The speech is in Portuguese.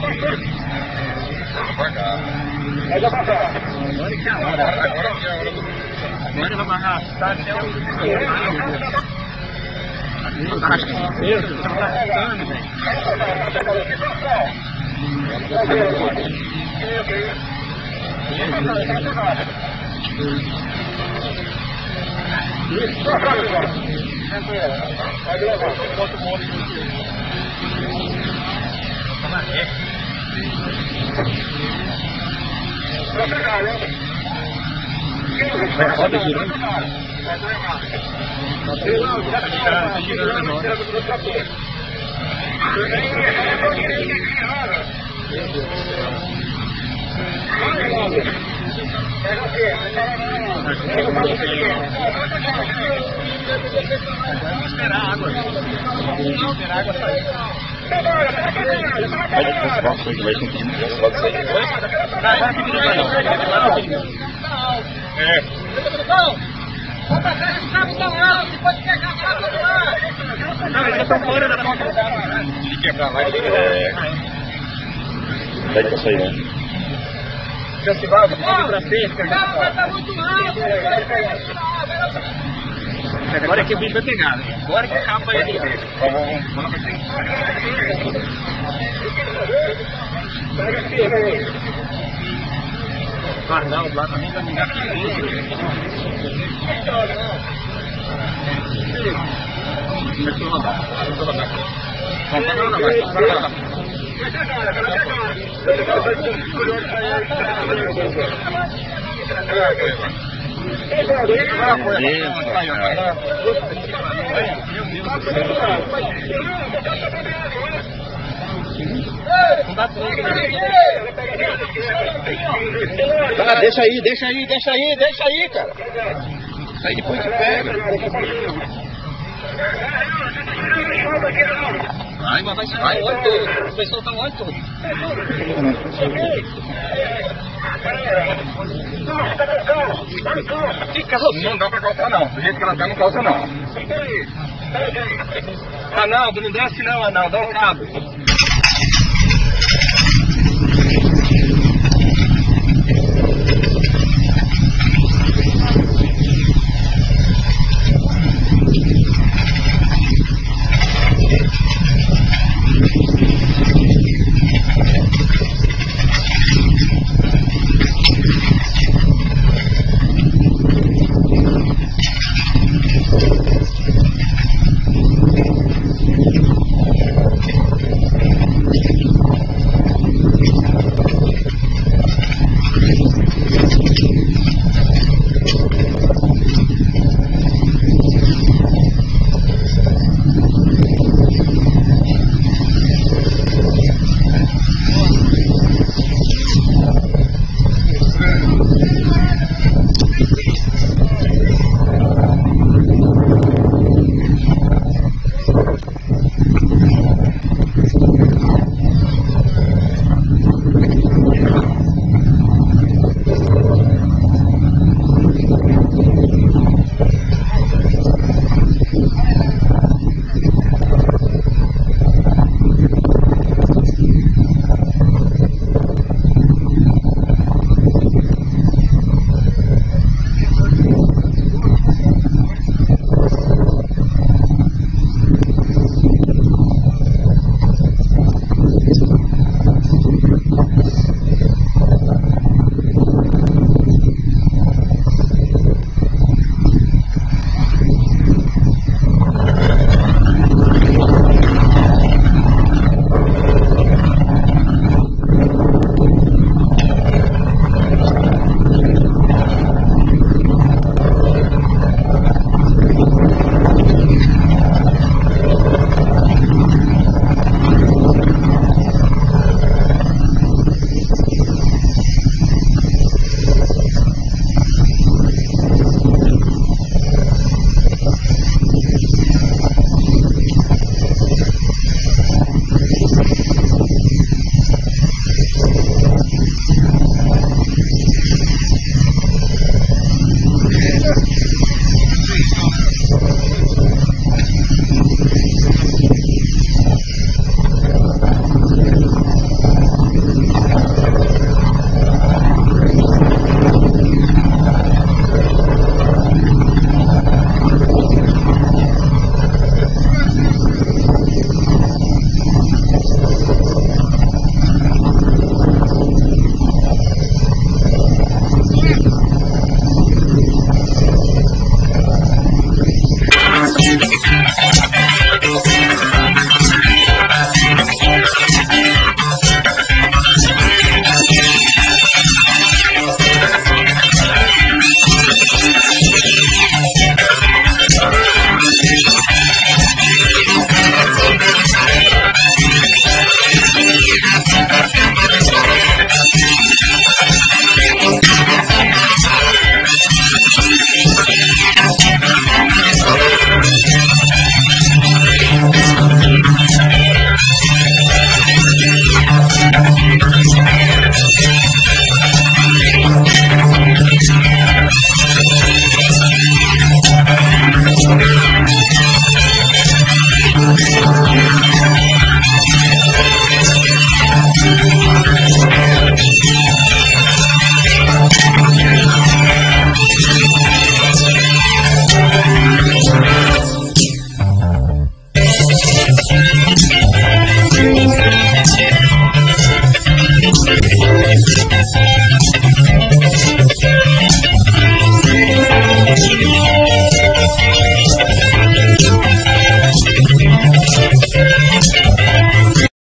Agora que é a hora. Agora que é a hora do. Agora vamos arrastar até o. Acho que é peso, está arrastando, velho. Roda girando. Tá girando agora. Vamos esperar a água. Vamos esperar água sentir muito logo sair. Vai, vai, fica de vai, não. Vai, não, filho. É. Não, eles já estão fora da porta. Se quebrar lá, ele é. Vai pra sair, né? Já se vai, vai pra frente. Agora é que o bicho vai pegar, né? Agora que a capa vai ver. Vamos, vamos, vamos. Guardar o lá também pra ninguém Começou a rodar. Começou a rodar. Vamos lá, vai. Vai pra lá. Tá, deixa aí, deixa aí, deixa aí, deixa aí, cara. Aí depois te pega. Vai, vai, vai. Vai, o pessoal tá o óleo todo. Fica Não dá pra calçar não. Do jeito que ela tá, não calça não. Arnaldo, não desce não, Arnaldo. Dá um cabo.